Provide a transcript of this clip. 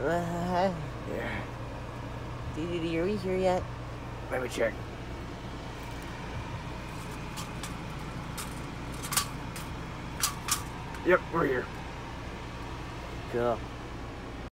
Uh, Yeah. DDD, are we here yet? Let me check. Yep, we're here. Cool.